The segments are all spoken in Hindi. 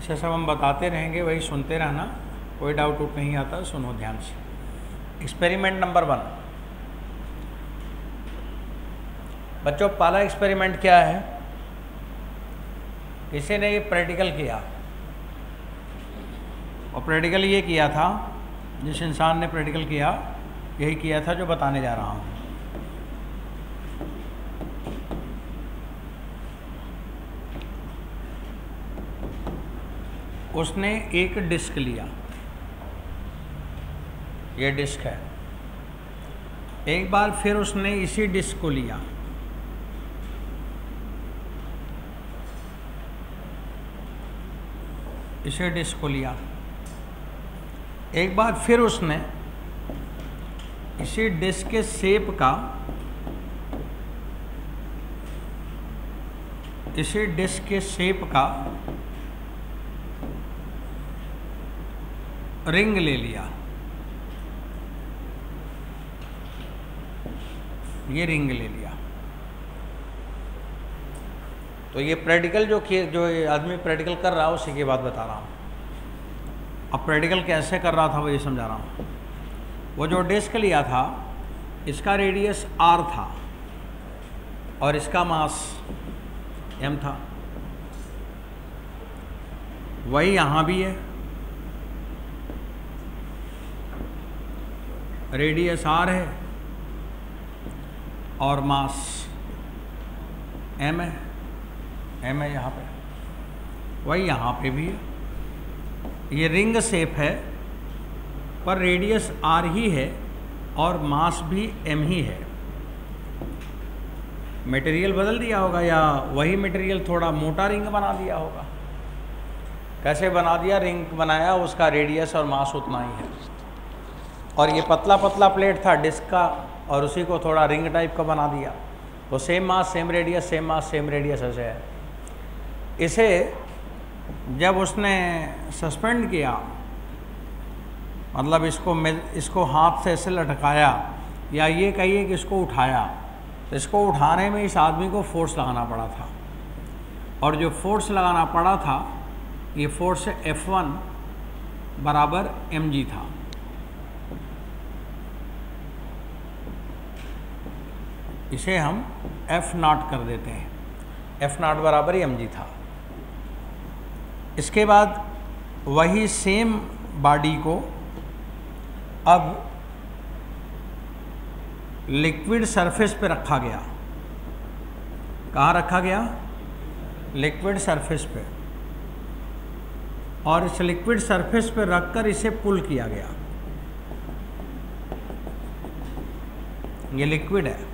अच्छा सब हम बताते रहेंगे, वही सुनते रहना, कोई डाउट उट नहीं आता, सुनो ध्यान से। एक्सपेरिमेंट नंबर वन बच्चों पहला एक्सपेरिमेंट क्या है? किसी ने ये प्रैक्टिकल किया? और प्रैक्टिकल ये किया था, जिस इंसान ने प्रैक्टिकल किया, यही किया था जो बताने जा रहा हूँ। उसने एक डिस्क लिया। ये डिस्क है। एक बार फिर उसने इसी डिस्क को लिया। इसे डिस्क को लिया। एक बार फिर उसने इसी डिस्क के सेप का इसी डिस्क के शेप का रिंग ले लिया। ये रिंग ले लिया। तो ये प्रैक्टिकल जो जो आदमी प्रैक्टिकल कर रहा है, उसी की बात बता रहा हूँ। अब प्रैक्टिकल कैसे कर रहा था, वो ये समझा रहा हूँ। वो जो डिस्क लिया था, इसका रेडियस आर था और इसका मास एम था। वही यहाँ भी है। रेडियस आर है और मास एम है। एम है यहाँ पे। वही यहाँ पे भी है। ये रिंग शेप है, पर रेडियस आर ही है और मास भी एम ही है। मटेरियल बदल दिया होगा या वही मटेरियल थोड़ा मोटा रिंग बना दिया होगा? कैसे बना दिया, रिंग बनाया, उसका रेडियस और मास उतना ही है। और ये पतला पतला प्लेट था डिस्क का, और उसी को थोड़ा रिंग टाइप का बना दिया। वो same mass same radius same mass same radius ऐसे है। इसे जब उसने सस्पेंड किया मतलब इसको इसको हाथ से ऐसे लटकाया, या ये कहिए कि इसको उठाया तो इसको उठाने में इस आदमी को फोर्स लगाना पड़ा था। और जो फोर्स लगाना पड़ा था, ये फोर्स एफ़ वन बराबर एम था। इसे हम एफ़ नाट कर देते हैं। एफ़ नाट बराबर ही एम जी था। इसके बाद वही सेम बॉडी को अब लिक्विड सरफेस पे रखा गया। कहाँ रखा गया? लिक्विड सरफेस पे। और इस लिक्विड सरफेस पे रखकर इसे पुल किया गया। ये लिक्विड है।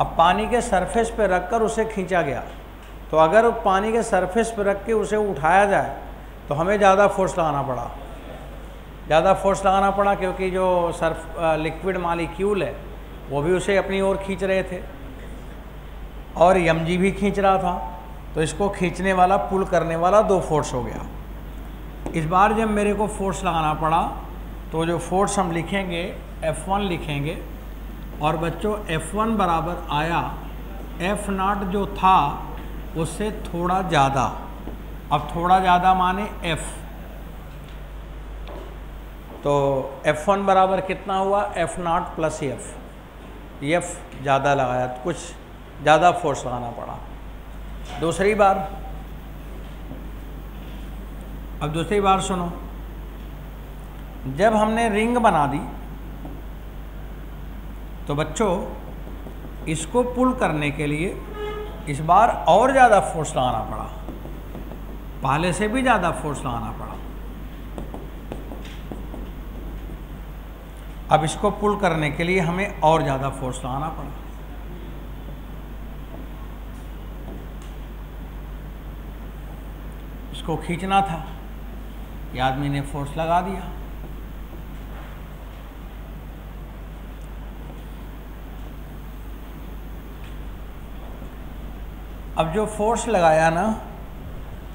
अब पानी के सरफेस पे रखकर उसे खींचा गया। तो अगर पानी के सरफेस पर रख के उसे उठाया जाए तो हमें ज़्यादा फोर्स लगाना पड़ा। ज़्यादा फोर्स लगाना पड़ा क्योंकि जो सर्फ लिक्विड मालिक्यूल है, वो भी उसे अपनी ओर खींच रहे थे। और यम भी खींच रहा था। तो इसको खींचने वाला पुल करने वाला दो फोर्स हो गया। इस बार जब मेरे को फोर्स लगाना पड़ा तो जो फोर्स हम लिखेंगे F1 लिखेंगे और बच्चों F1 बराबर आया। F नाट जो था उससे थोड़ा ज़्यादा। अब थोड़ा ज़्यादा माने F तो F1 बराबर कितना हुआ? F naught plus F F ज़्यादा लगाया। तो कुछ ज़्यादा फोर्स लगाना पड़ा। दूसरी बार। अब दूसरी बार सुनो। जब हमने रिंग बना दी तो बच्चों, इसको पुल करने के लिए इस बार और ज़्यादा फोर्स लगाना पड़ा। पहले से भी ज़्यादा फोर्स लगाना पड़ा। अब इसको पुल करने के लिए हमें और ज़्यादा फोर्स लगाना पड़ा। इसको खींचना था। ये आदमी ने फोर्स लगा दिया। अब जो फोर्स लगाया ना,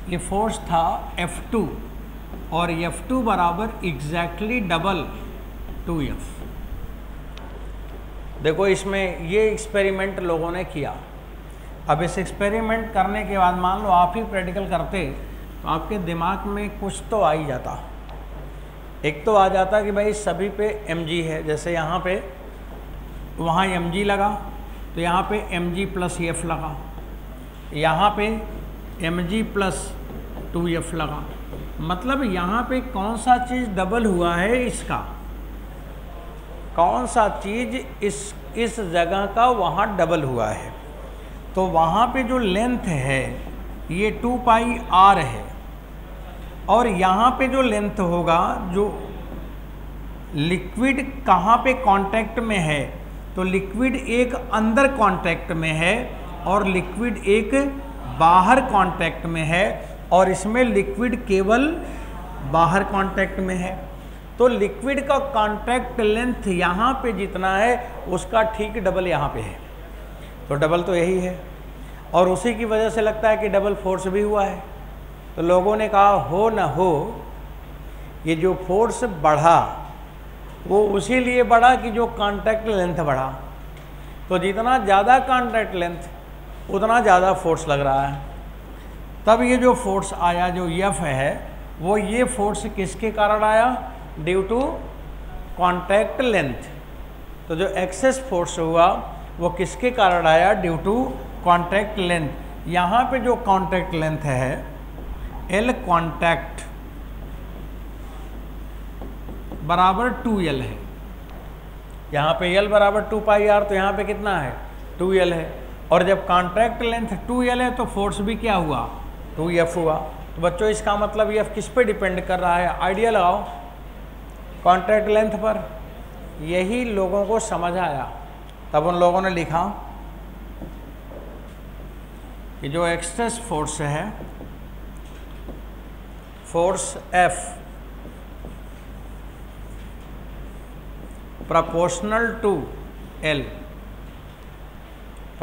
ये फोर्स था F2 और F2 बराबर एग्जैक्टली डबल टू एफ़ देखो इसमें ये एक्सपेरिमेंट लोगों ने किया। अब इस एक्सपेरिमेंट करने के बाद मान लो आप ही प्रैक्टिकल करते तो आपके दिमाग में कुछ तो आ ही जाता। एक तो आ जाता कि भाई सभी पे एम है, जैसे यहाँ पे, वहाँ एम लगा तो यहाँ पे एम जी प्लस एफ़ लगा। यहाँ पे M G plus two F लगा। मतलब यहाँ पे कौन सा चीज़ डबल हुआ है इसका? कौन सा चीज़ इस इस जगह का वहाँ डबल हुआ है? तो वहाँ पे जो लेंथ है, ये टू पाई आर है। और यहाँ पे जो लेंथ होगा, जो लिक्विड कहाँ पे कांटेक्ट में है तो लिक्विड एक अंदर कांटेक्ट में है और लिक्विड एक बाहर कांटेक्ट में है और इसमें लिक्विड केवल बाहर कांटेक्ट में है। तो लिक्विड का कांटेक्ट लेंथ यहाँ पे जितना है, उसका ठीक डबल यहाँ पे है। तो डबल तो यही है। और उसी की वजह से लगता है कि डबल फोर्स भी हुआ है। तो लोगों ने कहा, हो न हो, ये जो फोर्स बढ़ा, वो उसी लिए बढ़ा कि जो कांटेक्ट लेंथ बढ़ा। तो जितना ज़्यादा कांटेक्ट लेंथ उतना ज़्यादा फोर्स लग रहा है। तब ये जो फोर्स आया, जो यफ है, वो ये फोर्स किसके कारण आया? ड्यू टू कॉन्टैक्ट लेंथ तो जो एक्सेस फोर्स हुआ, वो किसके कारण आया? ड्यू टू कॉन्टैक्ट लेंथ यहाँ पे जो कॉन्टैक्ट लेंथ है एल कॉन्टैक्ट बराबर टू एल है। यहाँ पे एल बराबर टू पाई आर तो यहाँ पे कितना है? टू एल है। और जब कॉन्ट्रैक्ट लेंथ टू एल है तो फोर्स भी क्या हुआ? टू एफ़ हुआ। तो बच्चों, इसका मतलब एफ़ किस पे डिपेंड कर रहा है? आइडिया लगाओ कॉन्ट्रैक्ट लेंथ पर। यही लोगों को समझ आया। तब उन लोगों ने लिखा कि जो एक्सेस फोर्स है force F proportional to L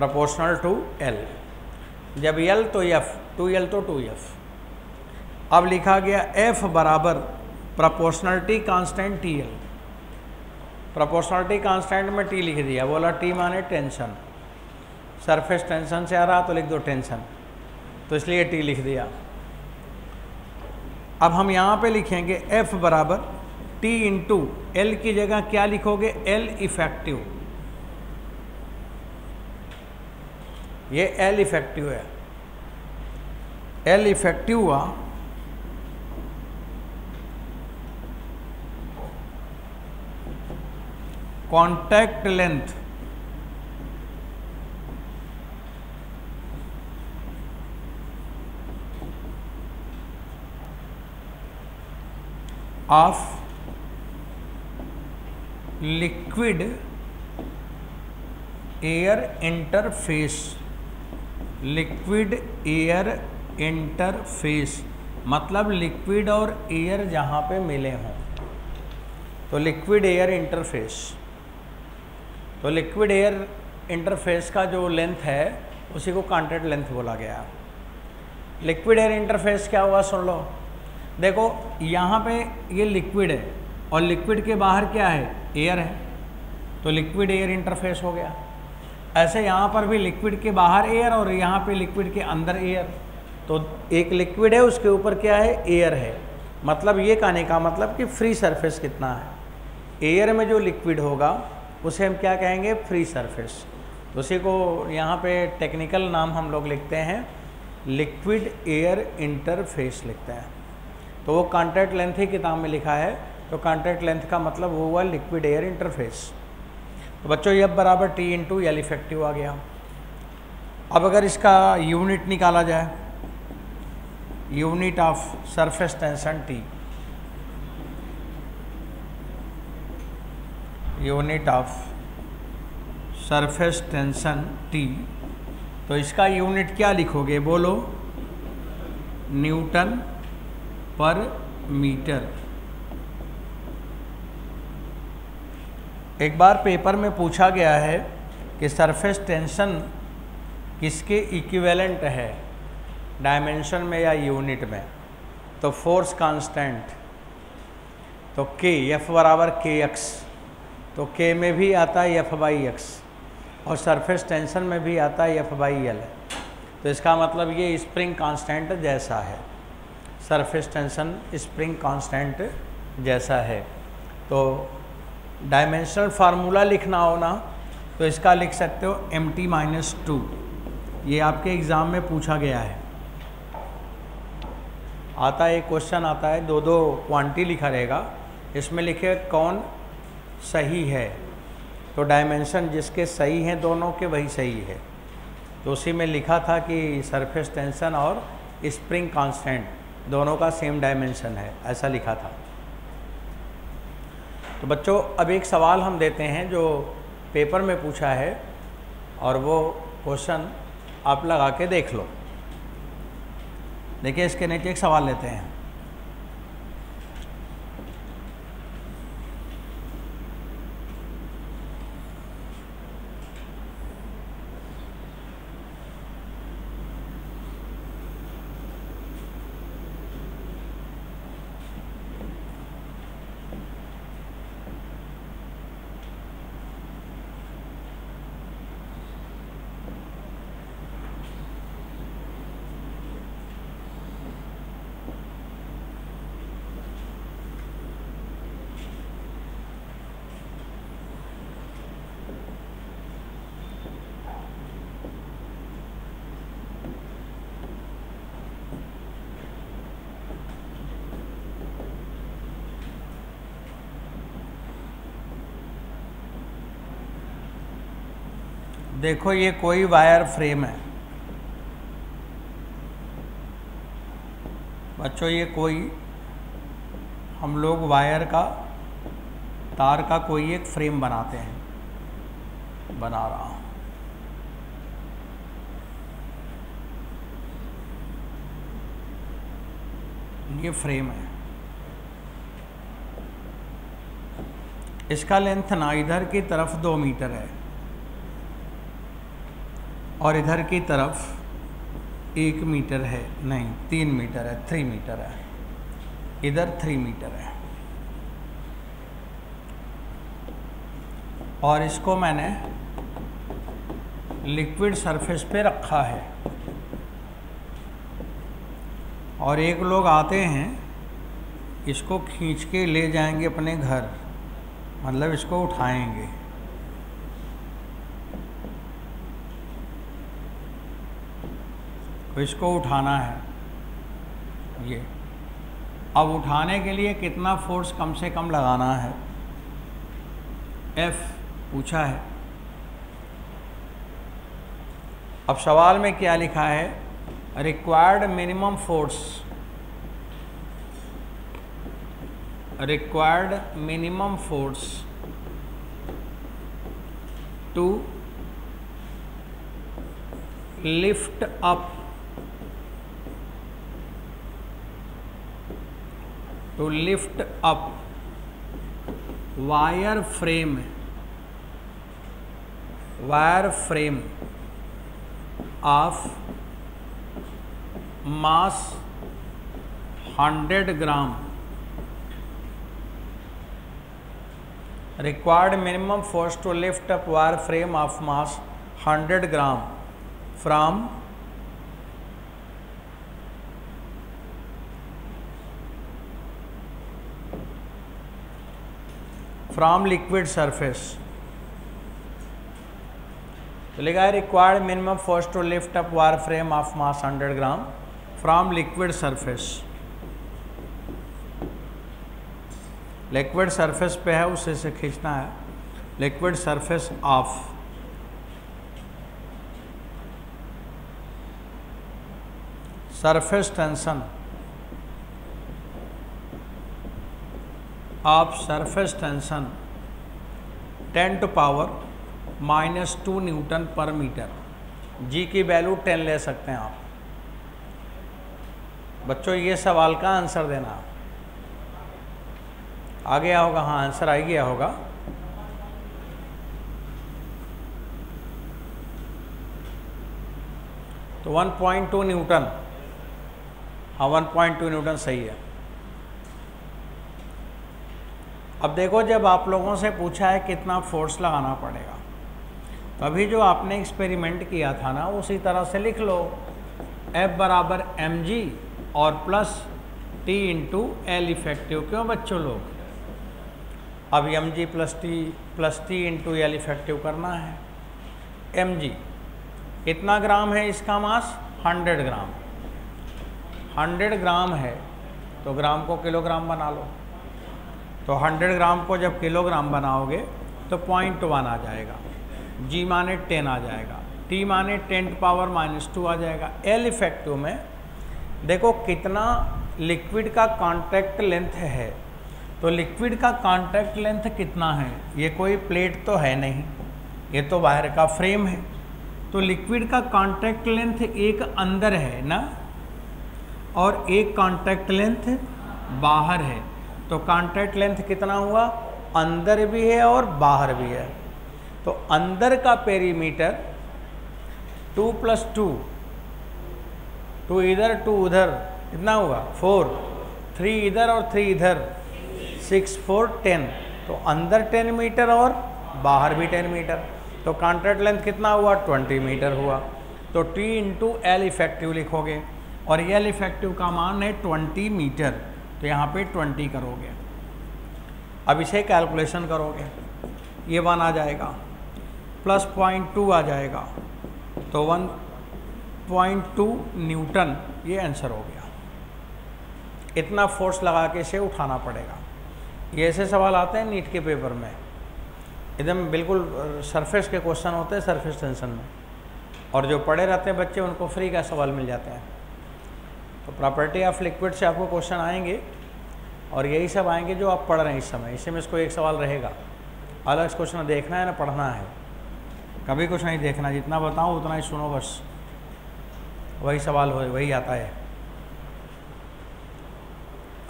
proportional to L जब एल तो एफ़ टू एल तो टू एफ़ अब लिखा गया एफ़ बराबर proportionality constant T L proportionality constant में टी लिख दिया, बोला टी माने टेंशन सरफेस टेंशन से आ रहा तो लिख दो टेंशन तो इसलिए टी लिख दिया. अब हम यहाँ पे लिखेंगे एफ़ बराबर टी इंटू एल की जगह क्या लिखोगे? एल इफ़ेक्टिव ये एल इफ़ेक्टिव है। एल इफ़ेक्टिव हुआ contact length of liquid air interface liquid air interface मतलब लिक्विड और एयर जहाँ पे मिले हों। तो लिक्विड एयर इंटरफेस। तो लिक्विड एयर इंटरफेस का जो लेंथ है, उसी को कॉन्ट्रेक्ट लेंथ बोला गया। लिक्विड एयर इंटरफेस क्या हुआ सुन लो। देखो, यहाँ पे ये लिक्विड है और लिक्विड के बाहर क्या है? एयर है। तो लिक्विड एयर इंटरफेस हो गया। ऐसे यहाँ पर भी लिक्विड के बाहर एयर और यहाँ पे लिक्विड के अंदर एयर तो एक लिक्विड है, उसके ऊपर क्या है? एयर है। मतलब ये कहने का मतलब कि फ्री सरफेस कितना है? एयर में जो लिक्विड होगा, उसे हम क्या कहेंगे? फ्री सरफेस उसी को यहाँ पे टेक्निकल नाम हम लोग लिखते हैं। लिक्विड एयर इंटरफेस लिखते हैं। तो वो कॉन्ट्रैक्ट लेंथ ही किताब में लिखा है। तो कॉन्ट्रैक्ट लेंथ का मतलब वो हुआ लिक्विड एयर इंटरफेस तो बच्चों, ये अब बराबर टी इंटू एल इफ़ेक्टिव आ गया। अब अगर इसका यूनिट निकाला जाए unit of surface tension T unit of surface tension T तो इसका यूनिट क्या लिखोगे? बोलो, न्यूटन पर मीटर। एक बार पेपर में पूछा गया है कि सरफेस टेंशन किसके इक्विवेलेंट है? डायमेंशन में या यूनिट में? तो फोर्स कांस्टेंट तो के एफ़ बराबर के एक्स तो के में भी आता है एफ़ बाई एक्स और सरफेस टेंशन में भी आता है एफ़ बाई एल तो इसका मतलब ये स्प्रिंग कांस्टेंट जैसा है। सरफेस टेंशन स्प्रिंग कांस्टेंट जैसा है। तो डायमेंशनल फार्मूला लिखना हो ना तो इसका लिख सकते हो एम टी माइनस टू ये आपके एग्ज़ाम में पूछा गया है। आता है, एक क्वेश्चन आता है दो दो क्वांटी लिखा रहेगा। इसमें लिखे कौन सही है? तो डायमेंशन जिसके सही हैं दोनों के वही सही है। तो उसी में लिखा था कि सरफेस टेंशन और स्प्रिंग कांस्टेंट दोनों का सेम डायमेंशन है, ऐसा लिखा था। तो बच्चों, अब एक सवाल हम देते हैं जो पेपर में पूछा है और वो क्वेश्चन आप लगा के देख लो। देखिए, इसके नीचे एक सवाल लेते हैं। देखो ये कोई वायर फ्रेम है। बच्चों, ये कोई, हम लोग वायर का, तार का कोई एक फ्रेम बनाते हैं। बना रहा हूँ। ये फ्रेम है। इसका लेंथ ना इधर की तरफ़ दो मीटर है। और इधर की तरफ़ एक मीटर है, नहीं, तीन मीटर है थ्री मीटर है। इधर थ्री मीटर है। और इसको मैंने लिक्विड सरफेस पे रखा है। और एक लोग आते हैं, इसको खींच के ले जाएँगे अपने घर मतलब इसको उठाएँगे। तो इसको उठाना है। ये। अब उठाने के लिए कितना फोर्स कम से कम लगाना है? एफ़ पूछा है। अब सवाल में क्या लिखा है? Required minimum force required minimum force to lift up to lift up wire frame wire frame of mass 100 gram required minimum force to lift up wire frame of mass 100 gram from from liquid surface तो लिखा है required minimum force to lift up wire frame of mass 100 gram from liquid surface liquid surface पे है, उसे से खींचना है। Liquid surface of surface tension of surface tension 10 to power minus two newton पर मीटर जी की वैल्यू 10 ले सकते हैं आप। बच्चों, ये सवाल का आंसर देना। आ गया होगा हाँ आंसर आ गया होगा। तो 1.2 न्यूटन हाँ 1.2 न्यूटन सही है। अब देखो, जब आप लोगों से पूछा है कितना फोर्स लगाना पड़ेगा तो अभी जो आपने एक्सपेरिमेंट किया था ना, उसी तरह से लिख लो। F बराबर एम जी और plus T into L effective क्यों बच्चों लोग? अब M G plus T plus T into L effective करना है। एम जी कितना ग्राम है इसका मास? 100 ग्राम। 100 ग्राम है तो ग्राम को किलोग्राम बना लो। तो 100 ग्राम को जब किलोग्राम बनाओगे तो पॉइंट वन आ जाएगा। जी माने टेन आ जाएगा। टी माने टेन पावर माइनस टू आ जाएगा। एल इफ़ेक्टिव में, देखो कितना लिक्विड का कांटेक्ट लेंथ है। तो लिक्विड का कांटेक्ट लेंथ कितना है? ये कोई प्लेट तो है नहीं। ये तो बाहर का फ्रेम है। तो लिक्विड का कांटेक्ट लेंथ एक अंदर है ना? और एक कांटेक्ट लेंथ बाहर है। तो कांटेक्ट लेंथ कितना हुआ? अंदर भी है और बाहर भी है। तो अंदर का perimeter two plus two two इधर टू उधर, कितना हुआ? फोर थ्री इधर और थ्री इधर सिक्स फोर टेन तो अंदर टेन मीटर और बाहर भी टेन मीटर तो कॉन्ट्रैक्ट लेंथ कितना हुआ? ट्वेंटी मीटर हुआ। तो टी इंटू एल इफ़ेक्टिव लिखोगे। और एल इफ़ेक्टिव का मान है ट्वेंटी मीटर तो यहाँ पे ट्वेंटी करोगे। अब इसे कैलकुलेशन करोगे। ये वन आ जाएगा। प्लस पॉइंट टू आ जाएगा। तो वन पॉइंट टू न्यूटन, ये आंसर हो गया। इतना फोर्स लगा के इसे उठाना पड़ेगा। ये ऐसे सवाल आते हैं नीट के पेपर में। एकदम बिल्कुल सरफेस के क्वेश्चन होते हैं सरफेस टेंशन में। और जो पढ़े रहते हैं बच्चे, उनको फ्री का सवाल मिल जाता है। तो प्रॉपर्टी ऑफ़ लिक्विड से आपको क्वेश्चन आएँगे और यही सब आएँगे जो आप पढ़ रहे हैं इस समय। इसी में इसको एक सवाल रहेगा। अलग से क्वेश्चन देखना है ना, पढ़ना है। कभी कुछ नहीं देखना, जितना बताऊँ उतना ही सुनो बस। वही सवाल हो, वही आता है।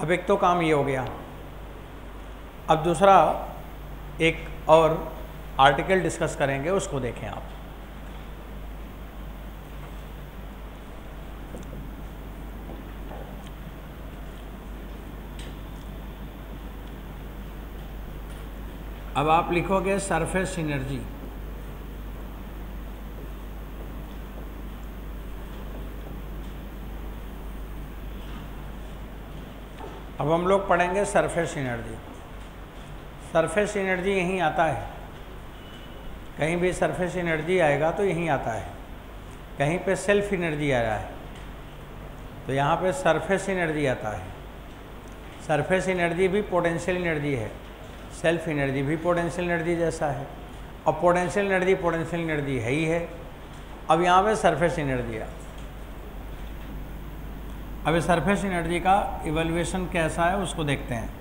अब एक तो काम ये हो गया। अब दूसरा एक और आर्टिकल डिस्कस करेंगे, उसको देखें आप। अब आप लिखोगे सरफेस सिनर्जी अब हम लोग पढ़ेंगे सरफेस एनर्जी सरफेस एनर्जी यहीं आता है. कहीं भी सरफेस एनर्जी आएगा तो यहीं आता है. कहीं पे सेल्फ एनर्जी आ रहा है तो यहाँ पे सरफेस एनर्जी आता है. सरफेस एनर्जी भी पोटेंशियल एनर्जी है. सेल्फ एनर्जी भी पोटेंशियल एनर्जी जैसा है। अब पोटेंशियल एनर्जी पोटेंशियल एनर्जी है ही है। अब यहाँ पे सरफेस एनर्जी है। अब सरफेस एनर्जी का इवेल्युएशन कैसा है उसको देखते हैं।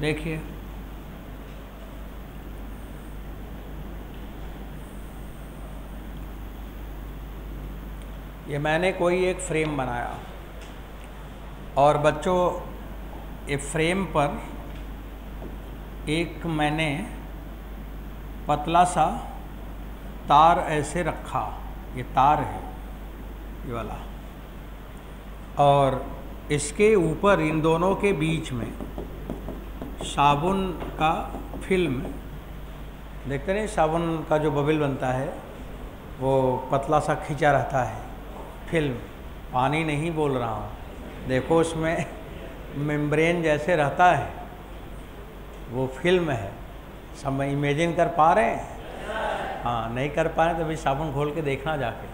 देखिए। ये मैंने कोई एक फ्रेम बनाया। और बच्चों, ये फ्रेम पर एक मैंने पतला सा तार ऐसे रखा। ये तार है, ये वाला। और इसके ऊपर इन दोनों के बीच में साबुन का फ़िल्म, देखते नहीं साबुन का जो बबिल बनता है, वो पतला सा खींचा रहता है। फ़िल्म, पानी नहीं बोल रहा हूँ। देखो उसमें मेम्ब्रेन जैसे रहता है। वो फ़िल्म है। सब इमेजिन कर पा रहे हैं? हाँ नहीं कर पा रहे तो भाई साबुन खोल के देखना जाके।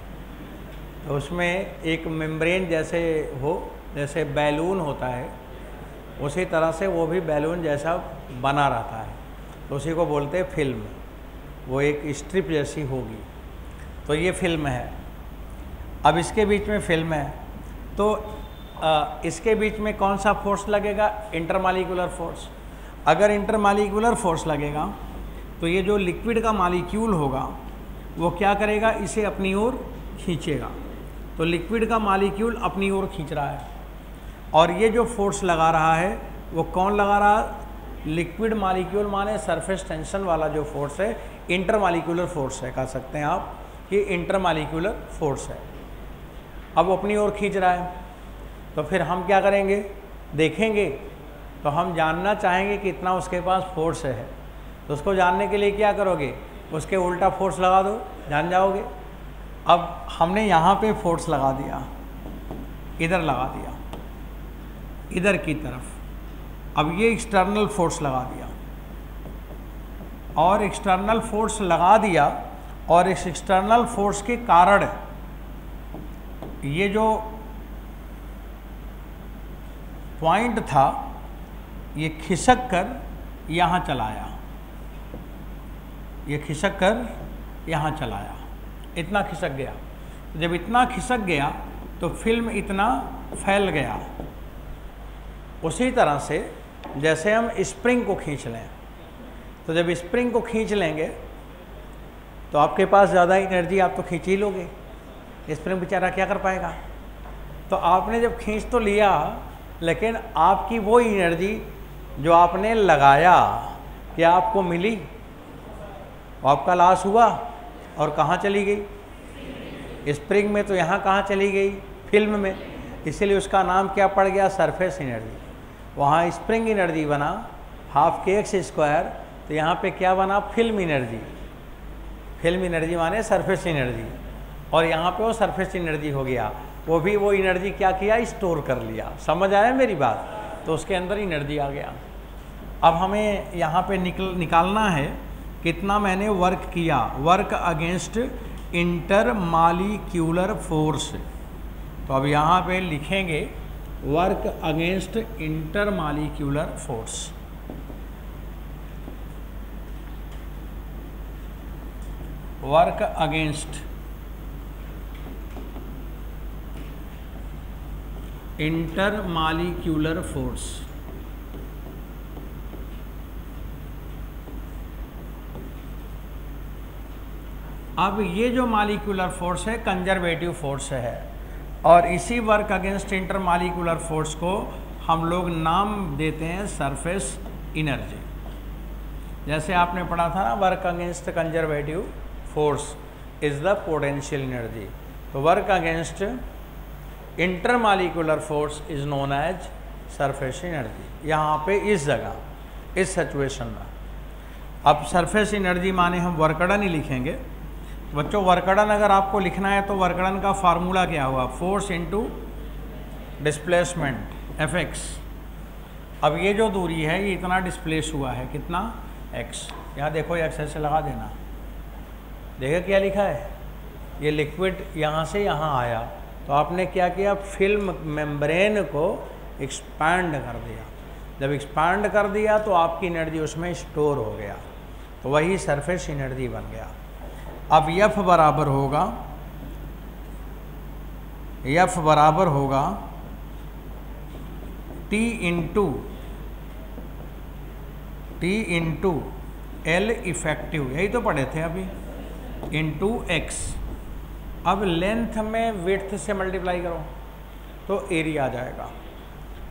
तो उसमें एक मेम्ब्रेन जैसे हो, जैसे बैलून होता है। उसी तरह से वो भी बैलून जैसा बना रहता है। तो उसी को बोलते हैं फ़िल्म। वो एक स्ट्रिप जैसी होगी। तो ये फ़िल्म है। अब इसके बीच में फ़िल्म है। तो आ, इसके बीच में कौन सा फोर्स लगेगा? Intermolecular force. अगर इंटरमालिकुलर फोर्स लगेगा तो ये जो लिक्विड का मालिक्यूल होगा वो क्या करेगा? इसे अपनी ओर खींचेगा। तो लिक्विड का मालिक्यूल अपनी ओर खींच रहा है। और ये जो फोर्स लगा रहा है, वो कौन लगा रहा? लिक्विड मालिक्यूल माने सरफेस टेंशन वाला जो फोर्स है इंटर मालिकुलर फोर्स है, कह सकते हैं आप ये इंटर मालिकुलर फोर्स है। अब अपनी ओर खींच रहा है। तो फिर हम क्या करेंगे? देखेंगे। तो हम जानना चाहेंगे कि इतना उसके पास फोर्स है। तो उसको जानने के लिए क्या करोगे? उसके उल्टा फोर्स लगा दो। जान जाओगे? अब हमने यहाँ पे फोर्स लगा दिया। इधर लगा दिया। इधर की तरफ़। अब ये एक्सटर्नल फोर्स लगा दिया। और एक्सटर्नल फोर्स लगा दिया और इस एक्सटर्नल फोर्स के कारण ये जो पॉइंट था, ये खिसक कर यहाँ चलाया। ये खिसक कर यहाँ चलाया। इतना खिसक गया। जब इतना खिसक गया तो फ़िल्म इतना फैल गया। उसी तरह से जैसे हम स्प्रिंग को खींच लें तो जब स्प्रिंग को खींच लेंगे तो आपके पास ज़्यादा एनर्जी आप तो खींच ही लोगे। स्प्रिंग बेचारा क्या कर पाएगा? तो आपने जब खींच तो लिया, लेकिन आपकी वो एनर्जी जो आपने लगाया, क्या आपको मिली? आपका लॉस हुआ और कहाँ चली गई? स्प्रिंग में तो यहाँ कहाँ चली गई? फ़िल्म में। इसीलिए उसका नाम क्या पड़ गया? सरफेस एनर्जी वहाँ स्प्रिंग एनर्जी बना, हाफ़ के एक्स स्क्वायर तो यहाँ पे क्या बना? Film energy. फ़िल्म एनर्जी माने सरफेस एनर्जी। और यहाँ पे वो सरफेस एनर्जी हो गया। वो भी वो एनर्जी क्या किया? स्टोर कर लिया। समझ आया मेरी बात? तो उसके अंदर एनर्जी आ गया। अब हमें यहाँ पे निकल, निकालना है कितना मैंने वर्क किया। Work against intermolecular force. तो अब यहाँ पे लिखेंगे work against intermolecular force work against intermolecular force अब ये जो मालिकुलर फोर्स है कंजर्वेटिव फोर्स है। और इसी work against intermolecular force को हम लोग नाम देते हैं सरफेस इनर्जी जैसे आपने पढ़ा था ना work against conservative force is the potential energy तो work against intermolecular force is known as surface energy यहाँ पे इस जगह, इस सिचुएशन में। अब सरफेस इनर्जी माने हम वर्कडन ही लिखेंगे। बच्चों, वर्कडन अगर आपको लिखना है तो वर्कडन का फार्मूला क्या हुआ? Force into displacement F X अब ये जो दूरी है, ये इतना डिस्प्लेस हुआ है। कितना? एक्स यहाँ देखो एक्स ऐसे लगा देना। देखा क्या लिखा है? ये लिक्विड यहाँ से यहाँ आया। तो आपने क्या किया? फ़िल्म मेम्ब्रेन को एक्सपैंड कर दिया। जब एक्सपैंड कर दिया तो आपकी एनर्जी उसमें स्टोर हो गया। तो वही सरफेस एनर्जी बन गया। अब यफ बराबर होगा, यफ बराबर होगा T into T into L effective, यही तो पढ़े थे अभी, इंटू एक्स। अब लेंथ में विथ से मल्टीप्लाई करो तो एरिया आ जाएगा।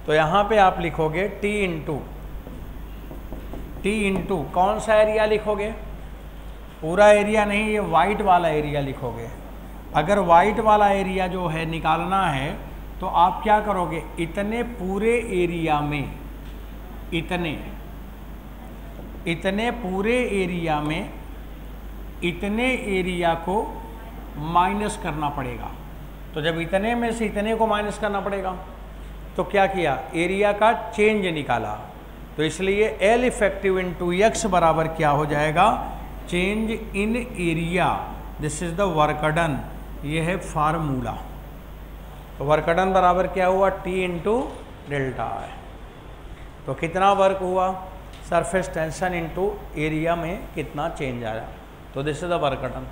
तो यहाँ पे आप लिखोगे टी इंटू टी इंटू, कौन सा एरिया लिखोगे? पूरा एरिया नहीं, ये वाइट वाला एरिया लिखोगे। अगर वाइट वाला एरिया जो है निकालना है तो आप क्या करोगे? इतने पूरे एरिया में, इतने इतने पूरे एरिया में, इतने एरिया को माइनस करना पड़ेगा। तो जब इतने में से इतने को माइनस करना पड़ेगा तो क्या किया? एरिया का चेंज निकाला। तो इसलिए L effective into x बराबर क्या हो जाएगा? Change in area this is the work done ये है फार्मूला। तो वर्कडन बराबर क्या हुआ? टी इंटू डेल्टा है। तो कितना वर्क हुआ? सरफेस टेंशन इंटू एरिया में कितना चेंज आया? तो this is the work done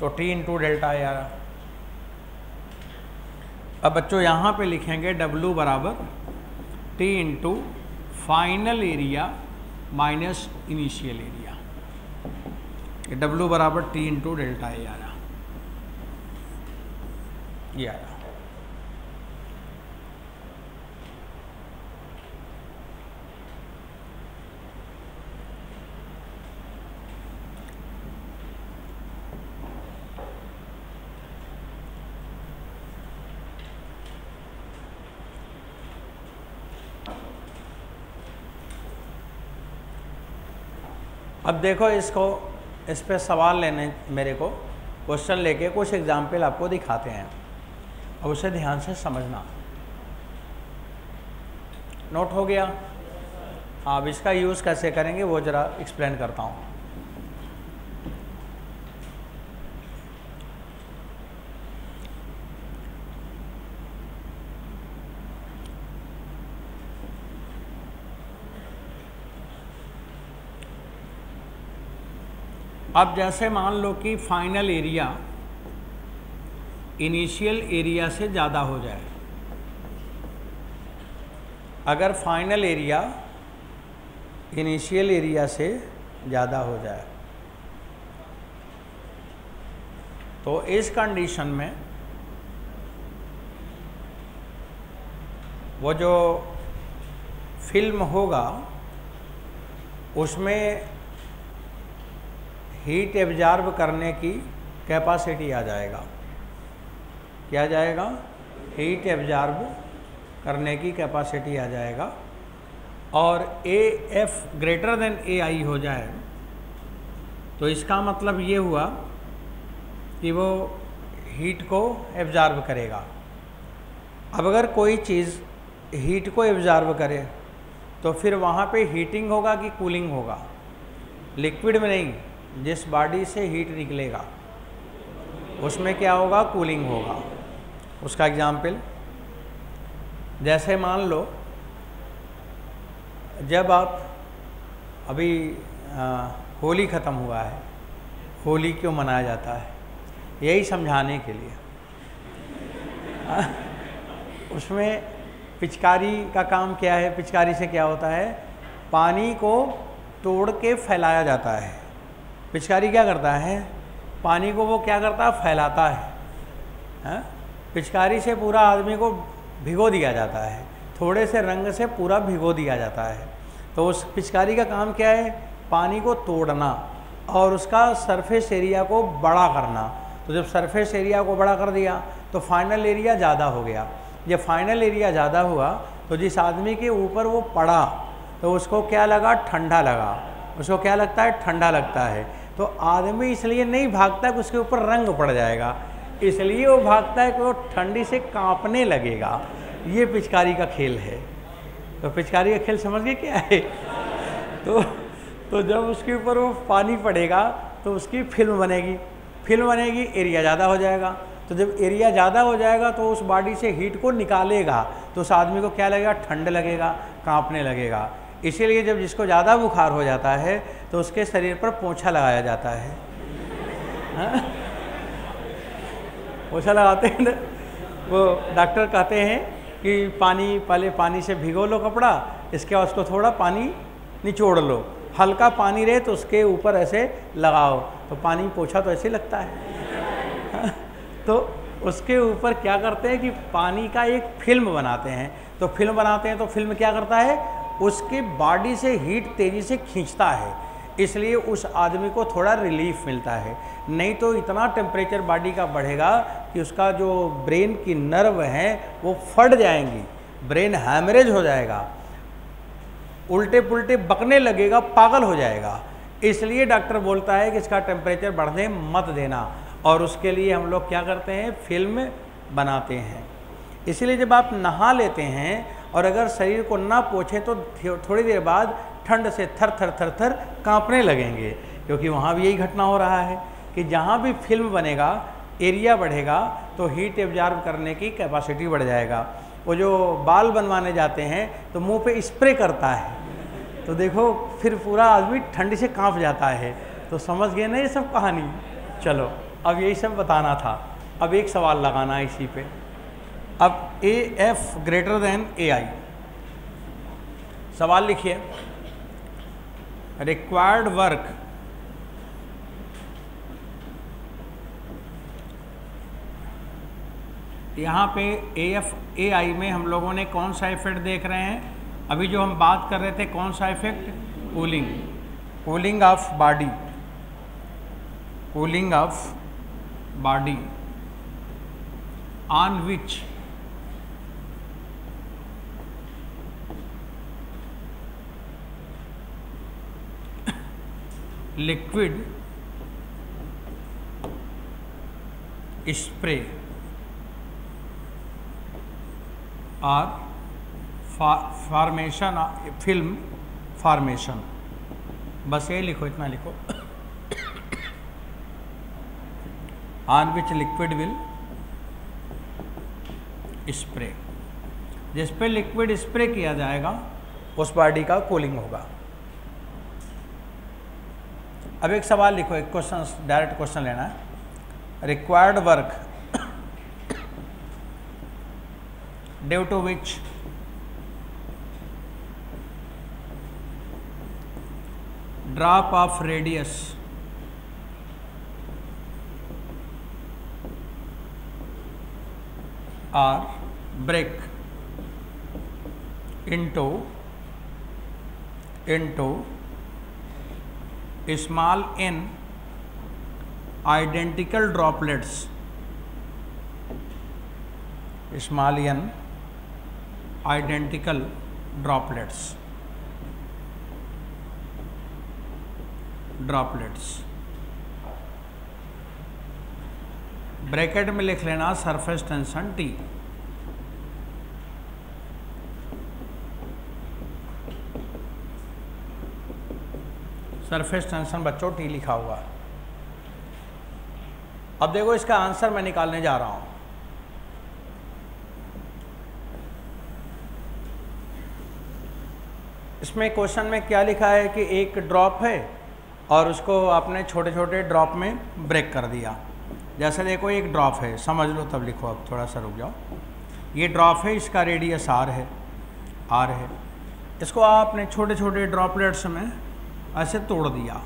तो टी इंटू डेल्टा आ रहा अब बच्चों, यहाँ पे लिखेंगे डब्लू बराबर T into final area minus initial area W बराबर टी इंटू डेल्टा ए आया। ये आया। अब देखो इसको, इस पर सवाल लेने, मेरे को क्वेश्चन लेके कुछ एग्ज़ाम्पल आपको दिखाते हैं। और उसे ध्यान से समझना। नोट हो गया। आप इसका यूज़ कैसे करेंगे वो ज़रा एक्सप्लेन करता हूँ। अब जैसे मान लो कि फाइनल एरिया इनिशियल एरिया से ज़्यादा हो जाए। अगर फाइनल एरिया इनिशियल एरिया से ज़्यादा हो जाए तो इस कंडीशन में वो जो फ़िल्म होगा, उसमें हीट एब्जॉर्ब करने की कैपेसिटी आ जाएगा। क्या जाएगा? हीट एब्जॉर्ब करने की कैपेसिटी आ जाएगा। और A F greater than A I हो जाए तो इसका मतलब ये हुआ कि वो हीट को एब्जॉर्ब करेगा। अब अगर कोई चीज़ हीट को एब्जॉर्ब करे तो फिर वहाँ पे हीटिंग होगा कि कूलिंग होगा? लिक्विड में नहीं। जिस बॉडी से हीट निकलेगा उसमें क्या होगा? कूलिंग होगा। उसका एग्ज़ाम्पल जैसे मान लो जब आप अभी आ, होली ख़त्म हुआ है होली क्यों मनाया जाता है? यही समझाने के लिए। उसमें पिचकारी का काम क्या है? पिचकारी से क्या होता है? पानी को तोड़ के फैलाया जाता है। पिचकारी क्या करता है? पानी को वो क्या करता है? फैलाता है। हा? पिचकारी से पूरा आदमी को भिगो दिया जाता है। थोड़े से रंग से पूरा भिगो दिया जाता है। तो उस पिचकारी का काम क्या है? पानी को तोड़ना और उसका सरफेस एरिया को बड़ा करना। तो जब सरफेस एरिया को बड़ा कर दिया तो फाइनल एरिया ज़्यादा हो गया। जब फाइनल एरिया ज़्यादा हुआ तो जिस आदमी के ऊपर वो पड़ा तो उसको क्या लगा? ठंडा लगा। उसको क्या लगता है? ठंडा लगता है। तो आदमी इसलिए नहीं भागता कि उसके ऊपर रंग पड़ जाएगा, इसलिए वो भागता है कि वो ठंडी से कांपने लगेगा। ये पिचकारी का खेल है। तो पिचकारी का खेल समझ गए क्या है? तो तो जब उसके ऊपर वो पानी पड़ेगा तो उसकी फ़िल्म बनेगी। फ़िल्म बनेगी, एरिया ज़्यादा हो जाएगा। तो जब एरिया ज़्यादा हो जाएगा तो उस बॉडी से हीट को निकालेगा। तो उस आदमी को क्या लगेगा? ठंड लगेगा, कांपने लगेगा। इसीलिए जब जिसको ज़्यादा बुखार हो जाता है तो उसके शरीर पर पोछा लगाया जाता है। हाँ? पोछा लगाते हैं ना, वो डॉक्टर कहते हैं कि पानी, पहले पानी से भिगो लो कपड़ा, इसके बाद उसको थोड़ा पानी निचोड़ लो। हल्का पानी रहे तो उसके ऊपर ऐसे लगाओ तो पानी पोछा तो ऐसे लगता है। हाँ? तो उसके ऊपर क्या करते हैं कि पानी का एक फ़िल्म बनाते हैं। तो फ़िल्म बनाते हैं तो फ़िल्म क्या करता है? उसकी बॉडी से हीट तेज़ी से खींचता है, इसलिए उस आदमी को थोड़ा रिलीफ मिलता है। नहीं तो इतना टेम्परेचर बॉडी का बढ़ेगा कि उसका जो ब्रेन की नर्व हैं, वो फट जाएँगी। ब्रेन हैमरेज हो जाएगा। उल्टे पुल्टे बकने लगेगा, पागल हो जाएगा। इसलिए डॉक्टर बोलता है कि इसका टेम्परेचर बढ़ने मत देना। और उसके लिए हम लोग क्या करते हैं? फ़िल्म बनाते हैं। इसलिए जब आप नहा लेते हैं और अगर शरीर को ना पोछे तो थोड़ी देर बाद ठंड से थर थर थर थर कांपने लगेंगे। क्योंकि वहाँ भी यही घटना हो रहा है कि जहाँ भी फ़िल्म बनेगा, एरिया बढ़ेगा तो हीट एब्जॉर्व करने की कैपेसिटी बढ़ जाएगा। वो जो बाल बनवाने जाते हैं तो मुँह पे स्प्रे करता है। तो देखो, फिर पूरा आदमी ठंडी से काँप जाता है। तो समझ गए ना ये सब कहानी? चलो, अब यही सब बताना था। अब एक सवाल लगाना इसी पे। अब A F greater than A I सवाल लिखिए। रिक्वायर्ड वर्क यहाँ पे ए एफ़ ए आई में हम लोगों ने कौन सा इफ़ेक्ट देख रहे हैं? अभी जो हम बात कर रहे थे, कौन सा effect cooling cooling of body cooling of body on which liquid spray और फॉर्मेशन, फ़िल्म फॉर्मेशन। बस ये लिखो, इतना लिखो। On which liquid will spray. जिस पे लिक्विड स्प्रे किया जाएगा, उस बॉडी का कूलिंग होगा। अब एक सवाल लिखो, एक क्वेश्चन डायरेक्ट क्वेश्चन लेना है। Required work due to which drop of radius R break into into small n identical droplets small n identical droplets droplets bracket में लिख लेना surface tension T surface tension बच्चों, टी लिखा हुआ अब देखो, इसका आंसर मैं निकालने जा रहा हूँ। इसमें क्वेश्चन में क्या लिखा है कि एक ड्रॉप है और उसको आपने छोटे छोटे ड्रॉप में ब्रेक कर दिया। जैसे देखो, एक ड्रॉप है, समझ लो तब लिखो। अब थोड़ा सा रुक जाओ। ये ड्रॉप है, इसका रेडियस आर है। आर है। इसको आपने छोटे छोटे ड्रॉपलेट्स में ऐसे तोड़ दिया।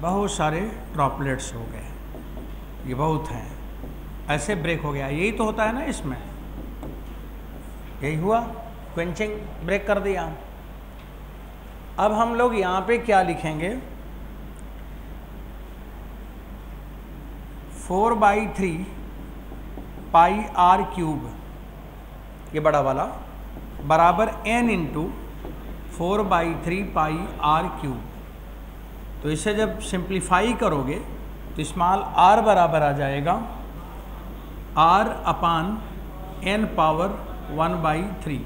बहुत सारे ड्रॉपलेट्स हो गए। ये बहुत हैं। ऐसे ब्रेक हो गया। यही तो होता है ना इसमें। यही हुआ। क्वेंचिंग ब्रेक कर दिया। अब हम लोग यहाँ पे क्या लिखेंगे? Four by three pi R cube. ये बड़ा वाला। बराबर N into four by three pi R cube. तो इसे जब सिंप्लीफाई करोगे तो स्मॉल आर बराबर आ जाएगा। R upon N power one by three.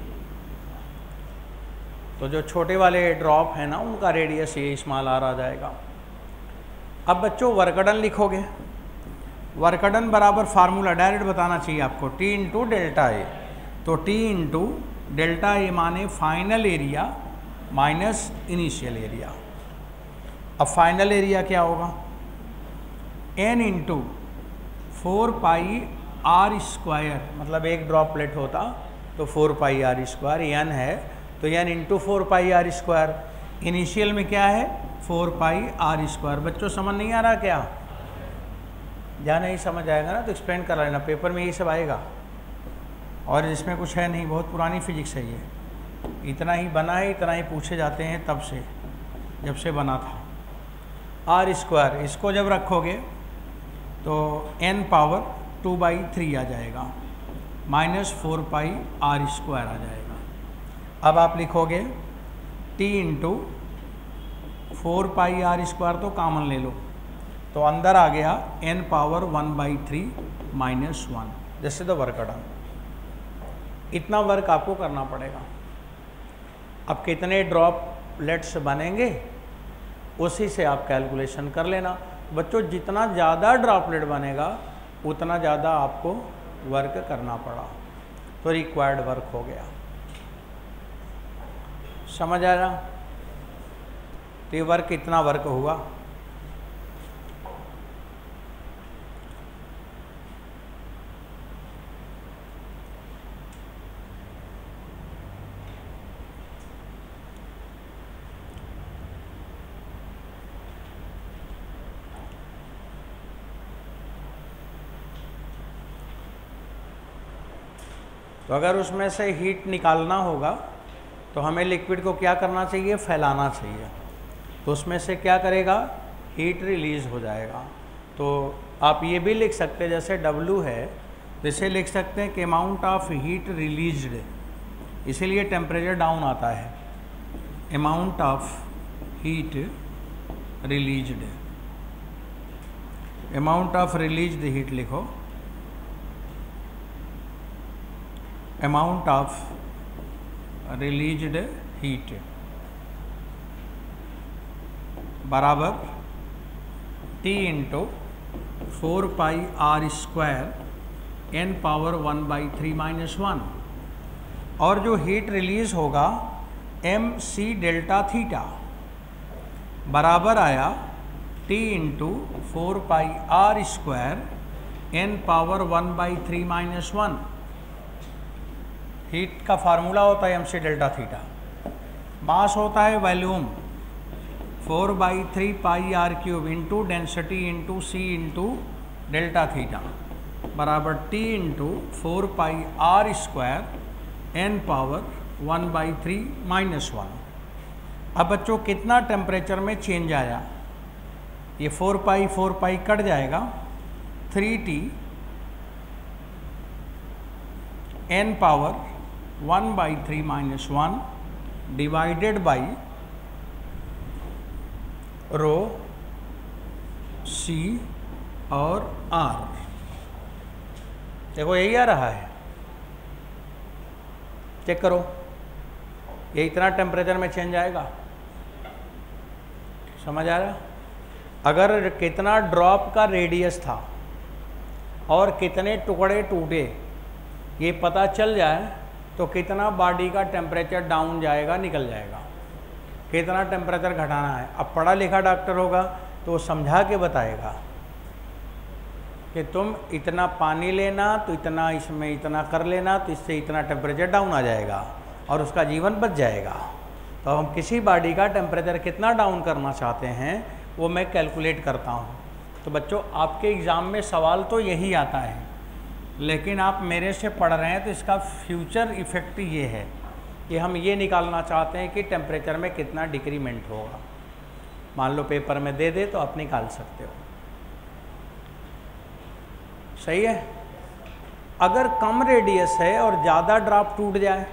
तो जो छोटे वाले ड्रॉप है ना, उनका रेडियस ये स्मॉल आर आ जाएगा। अब बच्चों, वर्कडन लिखोगे। वर्कडन बराबर फार्मूला डायरेक्ट बताना चाहिए आपको। T into delta A. तो टी इंटू डेल्टा ए माने final area minus initial area अब फाइनल एरिया क्या होगा? N into four pi R square मतलब एक ड्रॉप प्लेट होता तो four pi R square N है तो N into four pi R square initial में क्या है? फोर पाई आर स्क्वायर बच्चों, समझ नहीं आ रहा क्या? जहाँ नहीं समझ आएगा ना तो एक्सप्लेन करा लेना पेपर में यही सब आएगा। और इसमें कुछ है नहीं, बहुत पुरानी फिजिक्स है ये। इतना ही बना है, इतना ही पूछे जाते हैं तब से, जब से बना था। आर स्क्वायर इसको जब रखोगे तो N power two by three आ जाएगा। Minus four pi R square आ जाएगा। अब आप लिखोगे T into four pi R square तो कॉमन ले लो। तो अंदर आ गया N power one by three minus one जैसे द वर्क डन इतना वर्क आपको करना पड़ेगा। अब कितने ड्रॉप लेट्स बनेंगे, उसी से आप कैलकुलेशन कर लेना। बच्चों, जितना ज़्यादा ड्रॉपलेट बनेगा, उतना ज़्यादा आपको वर्क करना पड़ा। तो रिक्वायर्ड वर्क हो गया। समझ आया तो ये वर्क इतना वर्क हुआ। तो अगर उसमें से हीट निकालना होगा तो हमें लिक्विड को क्या करना चाहिए? फैलाना चाहिए। तो उसमें से क्या करेगा? हीट रिलीज़ हो जाएगा। तो आप ये भी लिख सकते हैं, जैसे W है जैसे लिख सकते हैं कि अमाउंट ऑफ़ हीट रिलीज्ड इसीलिए टेम्परेचर डाउन आता है। Amount of heat released amount of released heat लिखो। अमाउंट ऑफ़ रिलीज्ड हीट बराबर T into four pi R square N power one by three minus one और जो हीट रिलीज़ होगा एम सी डेल्टा थीटा बराबर आया T into four pi R square N power one by three minus one heat का फार्मूला होता है M C delta theta. Mass होता है volume. Four by three pi R cube into density into C into delta theta. बराबर T into four pi R square N power one by three minus one. अब बच्चों, कितना टेम्परेचर में चेंज आया? ये four pi four pi cut जाएगा। Three T N power one by three minus one divided by rho C और आर। देखो, यही आ रहा है। चेक करो। ये इतना टेम्परेचर में चेंज आएगा। समझ आ रहा? अगर कितना ड्रॉप का रेडियस था और कितने टुकड़े टूटे, ये पता चल जाए तो कितना बॉडी का टेम्परेचर डाउन जाएगा, निकल जाएगा। कितना टेम्परेचर घटाना है। अब पढ़ा लिखा डॉक्टर होगा तो वो समझा के बताएगा कि तुम इतना पानी लेना तो इतना इसमें इतना कर लेना तो इससे इतना टेम्परेचर डाउन आ जाएगा और उसका जीवन बच जाएगा। तो हम किसी बॉडी का टेम्परेचर कितना डाउन करना चाहते हैं, वो मैं कैलकुलेट करता हूँ। तो बच्चों, आपके एग्ज़ाम में सवाल तो यही आता है। लेकिन आप मेरे से पढ़ रहे हैं तो इसका फ्यूचर इफ़ेक्ट ये है कि हम ये निकालना चाहते हैं कि टेम्परेचर में कितना डिक्रीमेंट होगा। मान लो पेपर में दे दे तो आप निकाल सकते हो। सही है? अगर कम रेडियस है और ज़्यादा ड्राफ्ट टूट जाए